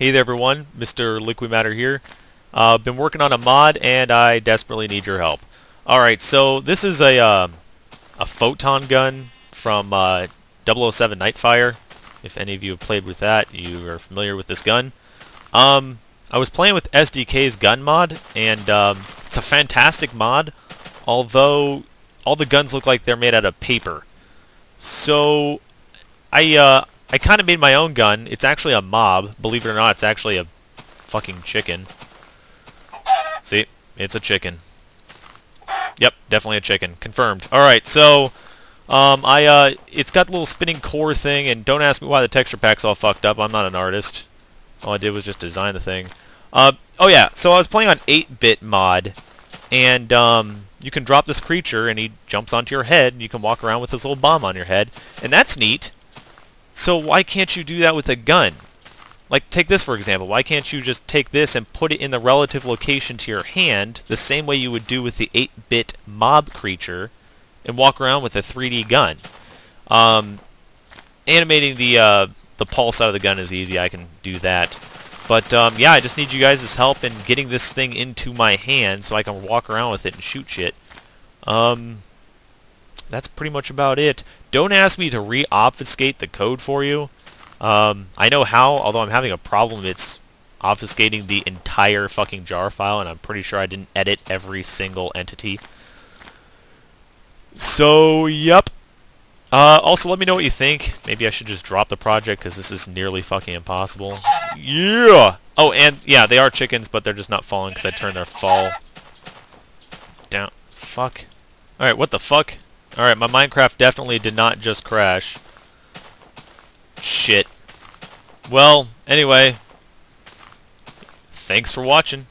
Hey there everyone, Mr. Liquimatter here. Uh, been working on a mod and I desperately need your help. Alright, so this is a, uh, a photon gun from uh, 007 Nightfire. If any of you have played with that, you are familiar with this gun. Um, I was playing with SDK's gun mod, and um, it's a fantastic mod, although all the guns look like they're made out of paper. So, I, uh, I kind of made my own gun. It's actually a mob. Believe it or not, it's actually a fucking chicken. See? It's a chicken. Yep, definitely a chicken. Confirmed. Alright, so... Um, I, uh, it's got a little spinning core thing, and don't ask me why the texture pack's all fucked up. I'm not an artist. All I did was just design the thing. Uh, oh yeah, so I was playing on 8-bit mod, and, um, you can drop this creature, and he jumps onto your head, and you can walk around with this little bomb on your head, and that's neat. So why can't you do that with a gun? Like, take this for example. Why can't you just take this and put it in the relative location to your hand, the same way you would do with the 8-bit mob creature, and walk around with a 3D gun? Um, animating the uh, the pulse out of the gun is easy. I can do that. But, um, yeah, I just need you guys' help in getting this thing into my hand so I can walk around with it and shoot shit. Um, that's pretty much about it. Don't ask me to re-obfuscate the code for you. Um, I know how, although I'm having a problem. It's obfuscating the entire fucking jar file, and I'm pretty sure I didn't edit every single entity. So, yep. Uh, also, let me know what you think. Maybe I should just drop the project, because this is nearly fucking impossible. Yeah! Oh, and, yeah, they are chickens, but they're just not falling, because I turned their fall down. Fuck. Alright, what the fuck? Alright, my Minecraft definitely did not just crash. Shit. Well, anyway, thanks for watching.